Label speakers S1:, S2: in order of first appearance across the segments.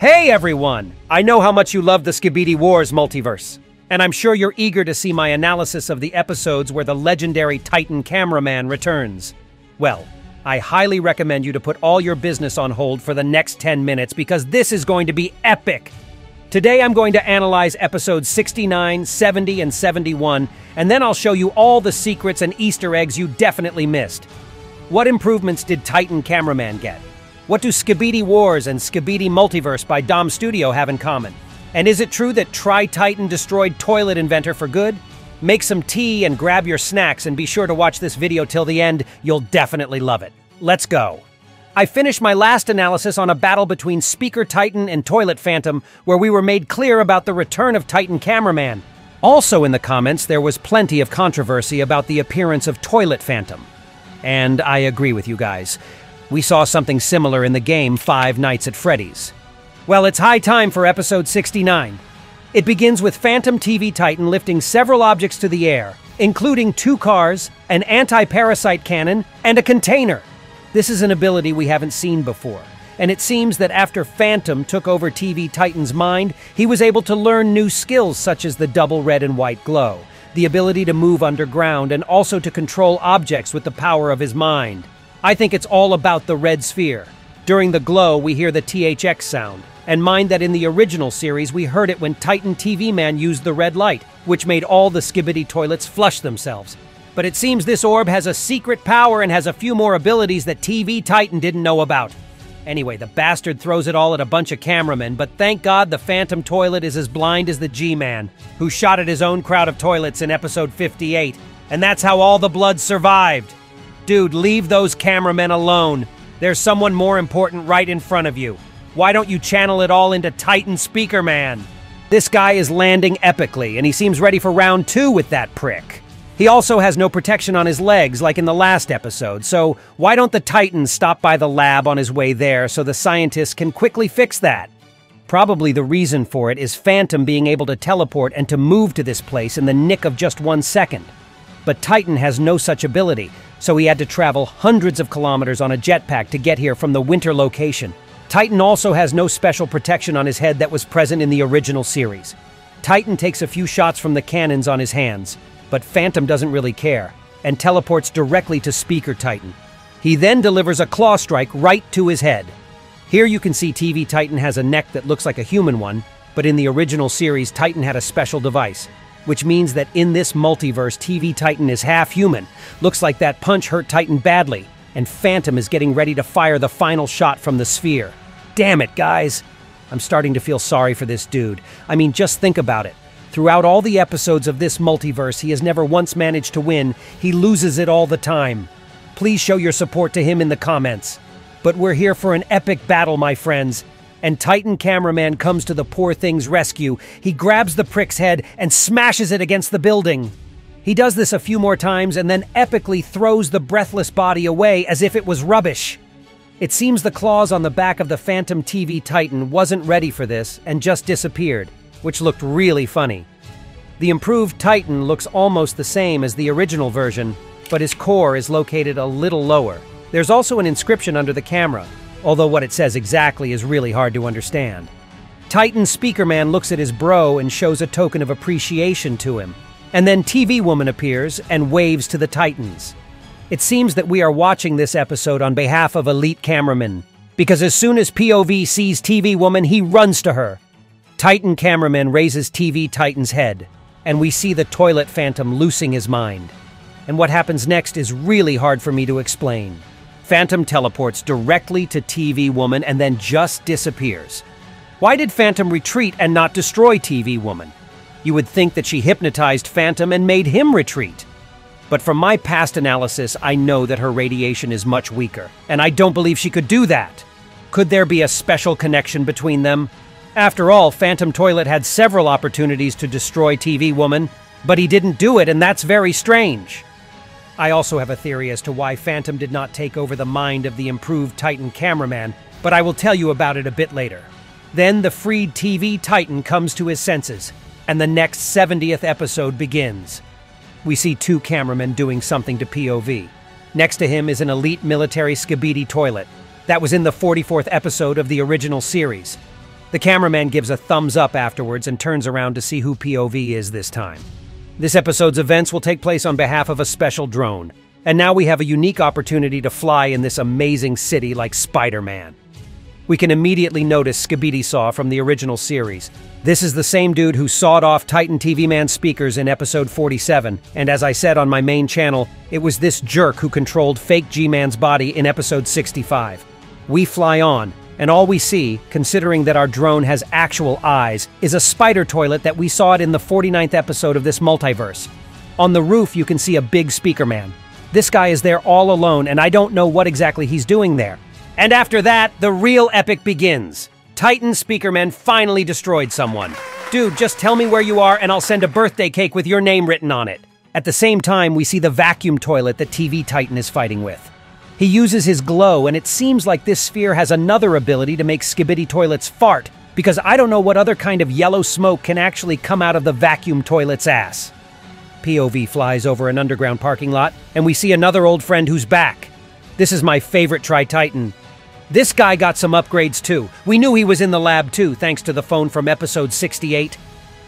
S1: Hey everyone! I know how much you love the Skibidi Wars multiverse, and I'm sure you're eager to see my analysis of the episodes where the legendary Titan cameraman returns. Well, I highly recommend you to put all your business on hold for the next 10 minutes because this is going to be epic! Today I'm going to analyze episodes 69, 70, and 71, and then I'll show you all the secrets and Easter eggs you definitely missed. What improvements did Titan Cameraman get? What do Skibidi Wars and Skibidi Multiverse by Dom Studio have in common? And is it true that Tri-Titan destroyed Toilet Inventor for good? Make some tea and grab your snacks and be sure to watch this video till the end, you'll definitely love it. Let's go. I finished my last analysis on a battle between Speaker Titan and Toilet Phantom, where we were made clear about the return of Titan Cameraman. Also in the comments, there was plenty of controversy about the appearance of Toilet Phantom. And I agree with you guys. We saw something similar in the game Five Nights at Freddy's. Well, it's high time for episode 69. It begins with Phantom TV Titan lifting several objects to the air, including two cars, an anti-parasite cannon, and a container. This is an ability we haven't seen before, and it seems that after Phantom took over TV Titan's mind, he was able to learn new skills such as the double red and white glow, the ability to move underground, and also to control objects with the power of his mind. I think it's all about the red sphere. During the glow, we hear the THX sound. And mind that in the original series, we heard it when Titan TV Man used the red light, which made all the Skibidi toilets flush themselves. But it seems this orb has a secret power and has a few more abilities that TV Titan didn't know about. Anyway, the bastard throws it all at a bunch of cameramen, but thank God the Phantom Toilet is as blind as the G-Man, who shot at his own crowd of toilets in episode 58. And that's how all the blood survived. Dude, leave those cameramen alone. There's someone more important right in front of you. Why don't you channel it all into Titan Speaker Man? This guy is landing epically, and he seems ready for round two with that prick. He also has no protection on his legs, like in the last episode, so why don't the Titans stop by the lab on his way there so the scientists can quickly fix that? Probably the reason for it is Phantom being able to teleport and to move to this place in the nick of just one second. But Titan has no such ability, so he had to travel hundreds of kilometers on a jetpack to get here from the winter location. Titan also has no special protection on his head that was present in the original series. Titan takes a few shots from the cannons on his hands, but Phantom doesn't really care, and teleports directly to Speaker Titan. He then delivers a claw strike right to his head. Here you can see TV Titan has a neck that looks like a human one, but in the original series, Titan had a special device which means that in this multiverse, TV Titan is half human. Looks like that punch hurt Titan badly, and Phantom is getting ready to fire the final shot from the sphere. Damn it, guys! I'm starting to feel sorry for this dude. I mean, just think about it. Throughout all the episodes of this multiverse, he has never once managed to win. He loses it all the time. Please show your support to him in the comments. But we're here for an epic battle, my friends and Titan cameraman comes to the poor thing's rescue. He grabs the prick's head and smashes it against the building. He does this a few more times and then epically throws the breathless body away as if it was rubbish. It seems the claws on the back of the Phantom TV Titan wasn't ready for this and just disappeared, which looked really funny. The improved Titan looks almost the same as the original version, but his core is located a little lower. There's also an inscription under the camera, although what it says exactly is really hard to understand. Titan Speaker Man looks at his bro and shows a token of appreciation to him. And then TV Woman appears and waves to the Titans. It seems that we are watching this episode on behalf of Elite Cameraman, because as soon as POV sees TV Woman, he runs to her. Titan Cameraman raises TV Titan's head, and we see the Toilet Phantom loosing his mind. And what happens next is really hard for me to explain. Phantom teleports directly to TV Woman and then just disappears. Why did Phantom retreat and not destroy TV Woman? You would think that she hypnotized Phantom and made him retreat. But from my past analysis, I know that her radiation is much weaker, and I don't believe she could do that. Could there be a special connection between them? After all, Phantom Toilet had several opportunities to destroy TV Woman, but he didn't do it, and that's very strange. I also have a theory as to why Phantom did not take over the mind of the improved Titan cameraman, but I will tell you about it a bit later. Then the freed TV Titan comes to his senses, and the next 70th episode begins. We see two cameramen doing something to POV. Next to him is an elite military Skibidi toilet. That was in the 44th episode of the original series. The cameraman gives a thumbs up afterwards and turns around to see who POV is this time. This episode's events will take place on behalf of a special drone, and now we have a unique opportunity to fly in this amazing city like Spider-Man. We can immediately notice Skibidi Saw from the original series. This is the same dude who sawed off Titan TV Man speakers in episode 47, and as I said on my main channel, it was this jerk who controlled fake G-Man's body in episode 65. We fly on, and all we see, considering that our drone has actual eyes, is a spider toilet that we saw it in the 49th episode of this multiverse. On the roof, you can see a big speaker man. This guy is there all alone, and I don't know what exactly he's doing there. And after that, the real epic begins. Titan Speakerman finally destroyed someone. Dude, just tell me where you are and I'll send a birthday cake with your name written on it. At the same time, we see the vacuum toilet that TV Titan is fighting with. He uses his glow, and it seems like this sphere has another ability to make Skibidi toilets fart, because I don't know what other kind of yellow smoke can actually come out of the vacuum toilet's ass. POV flies over an underground parking lot, and we see another old friend who's back. This is my favorite Tri-Titan. This guy got some upgrades too. We knew he was in the lab too, thanks to the phone from episode 68.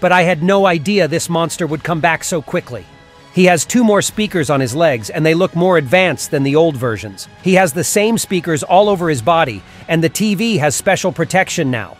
S1: But I had no idea this monster would come back so quickly. He has two more speakers on his legs, and they look more advanced than the old versions. He has the same speakers all over his body, and the TV has special protection now.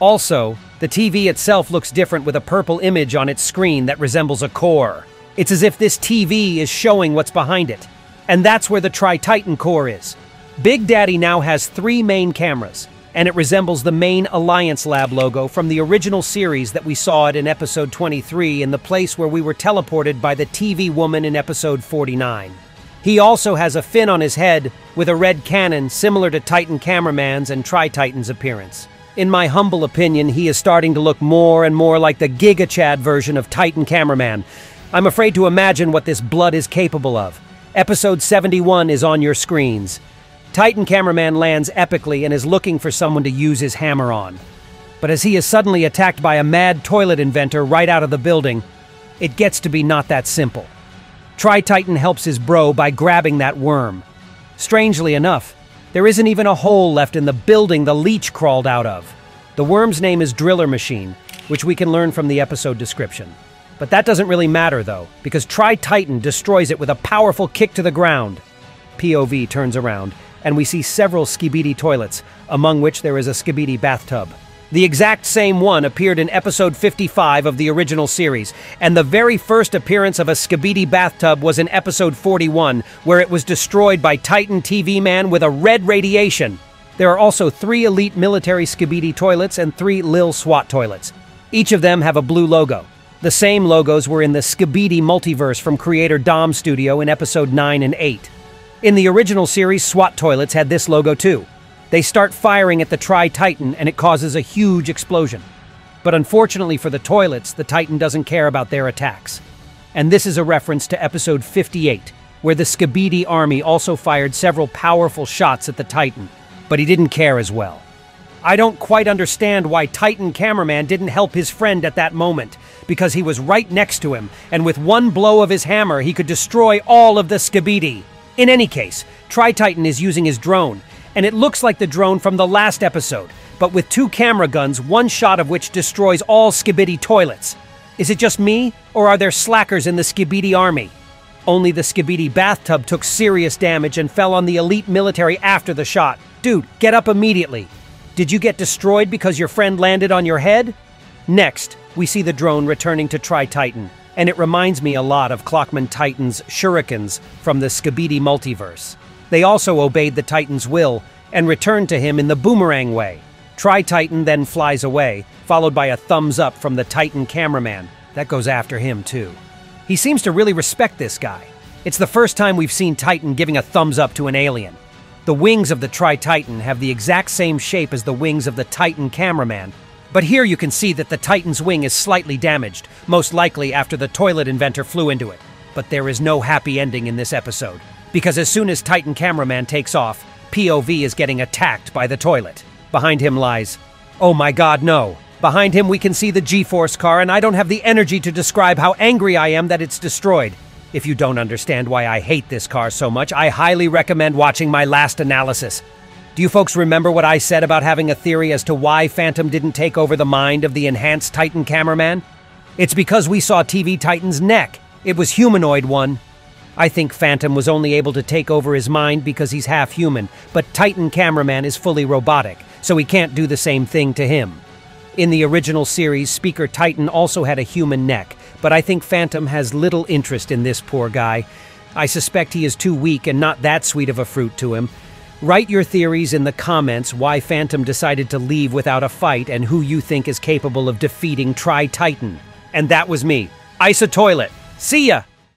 S1: Also, the TV itself looks different with a purple image on its screen that resembles a core. It's as if this TV is showing what's behind it. And that's where the Tri-Titan core is. Big Daddy now has three main cameras and it resembles the main Alliance Lab logo from the original series that we saw it in episode 23 in the place where we were teleported by the TV woman in episode 49. He also has a fin on his head with a red cannon similar to Titan Cameraman's and Tri-Titan's appearance. In my humble opinion, he is starting to look more and more like the Giga Chad version of Titan Cameraman. I'm afraid to imagine what this blood is capable of. Episode 71 is on your screens. Titan cameraman lands epically and is looking for someone to use his hammer on. But as he is suddenly attacked by a mad toilet inventor right out of the building, it gets to be not that simple. Tri-Titan helps his bro by grabbing that worm. Strangely enough, there isn't even a hole left in the building the leech crawled out of. The worm's name is Driller Machine, which we can learn from the episode description. But that doesn't really matter, though, because Tri-Titan destroys it with a powerful kick to the ground. POV turns around and we see several Skibidi toilets, among which there is a Skibidi bathtub. The exact same one appeared in episode 55 of the original series, and the very first appearance of a Skibidi bathtub was in episode 41, where it was destroyed by Titan TV Man with a red radiation. There are also three elite military Skibidi toilets and three Lil SWAT toilets. Each of them have a blue logo. The same logos were in the Skibidi multiverse from creator Dom Studio in episode 9 and 8. In the original series, SWAT toilets had this logo too. They start firing at the Tri-Titan and it causes a huge explosion. But unfortunately for the toilets, the Titan doesn't care about their attacks. And this is a reference to episode 58, where the Skibidi army also fired several powerful shots at the Titan, but he didn't care as well. I don't quite understand why Titan Cameraman didn't help his friend at that moment, because he was right next to him, and with one blow of his hammer he could destroy all of the Skibidi. In any case, Tri-Titan is using his drone, and it looks like the drone from the last episode, but with two camera guns, one shot of which destroys all Skibidi toilets. Is it just me, or are there slackers in the Skibidi army? Only the Skibidi bathtub took serious damage and fell on the elite military after the shot. Dude, get up immediately. Did you get destroyed because your friend landed on your head? Next, we see the drone returning to Tri-Titan and it reminds me a lot of Clockman Titan's shurikens from the Skibidi multiverse. They also obeyed the Titan's will and returned to him in the boomerang way. Tri-Titan then flies away, followed by a thumbs up from the Titan cameraman. That goes after him, too. He seems to really respect this guy. It's the first time we've seen Titan giving a thumbs up to an alien. The wings of the Tri-Titan have the exact same shape as the wings of the Titan cameraman, but here you can see that the Titan's wing is slightly damaged, most likely after the toilet inventor flew into it. But there is no happy ending in this episode, because as soon as Titan cameraman takes off, POV is getting attacked by the toilet. Behind him lies, oh my god, no. Behind him we can see the G-Force car, and I don't have the energy to describe how angry I am that it's destroyed. If you don't understand why I hate this car so much, I highly recommend watching my last analysis. Do you folks remember what I said about having a theory as to why Phantom didn't take over the mind of the enhanced Titan cameraman? It's because we saw TV Titan's neck. It was humanoid one. I think Phantom was only able to take over his mind because he's half human, but Titan cameraman is fully robotic, so he can't do the same thing to him. In the original series, Speaker Titan also had a human neck, but I think Phantom has little interest in this poor guy. I suspect he is too weak and not that sweet of a fruit to him. Write your theories in the comments why Phantom decided to leave without a fight and who you think is capable of defeating Tri Titan. And that was me, Iso Toilet. See ya!